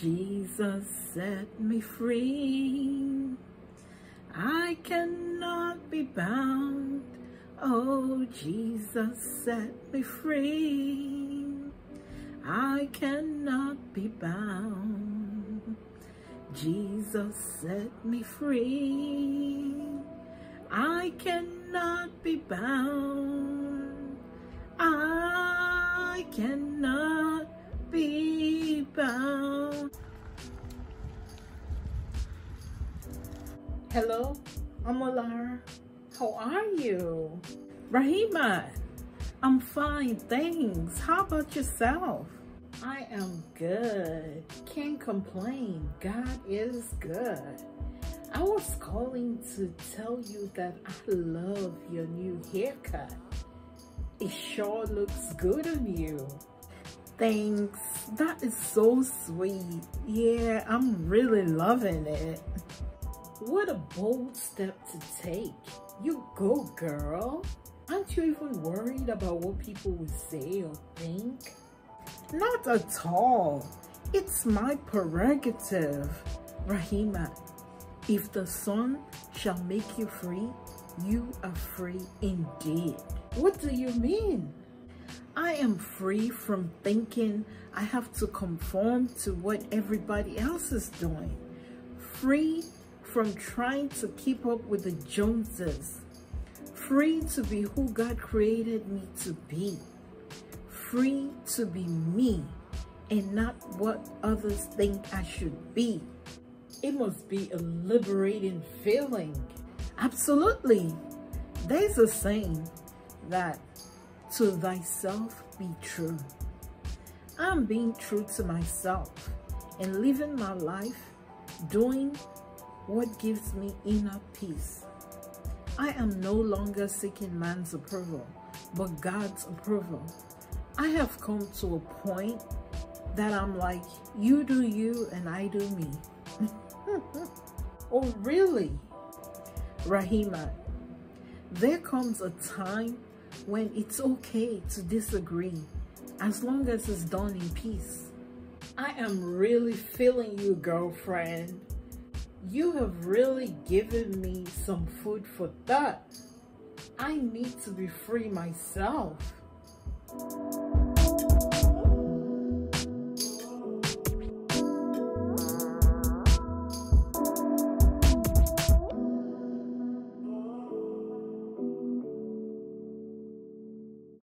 Jesus set me free. I cannot be bound. Oh, Jesus set me free. I cannot be bound. Jesus set me free. I cannot be bound. I cannot be bound. Hello, Omolara. How are you? Raheemat, I'm fine, thanks. How about yourself? I am good. Can't complain. God is good. I was calling to tell you that I love your new haircut. It sure looks good on you. Thanks. That is so sweet. Yeah, I'm really loving it. What a bold step to take. You go, girl. Aren't you even worried about what people will say or think? Not at all. It's my prerogative. Raheemat, if the Son shall make you free, you are free indeed. What do you mean? I am free from thinking I have to conform to what everybody else is doing. Free from trying to keep up with the Joneses. Free to be who God created me to be. Free to be me and not what others think I should be. It must be a liberating feeling. Absolutely. There's a saying that to thyself be true. I'm being true to myself and living my life doing what gives me inner peace. I am no longer seeking man's approval, but God's approval. I have come to a point that I'm like, you do you and I do me. oh, really? Raheemat, there comes a time when it's okay to disagree as long as it's done in peace. I am really feeling you, girlfriend you have really given me some food for thought. I need to be free myself.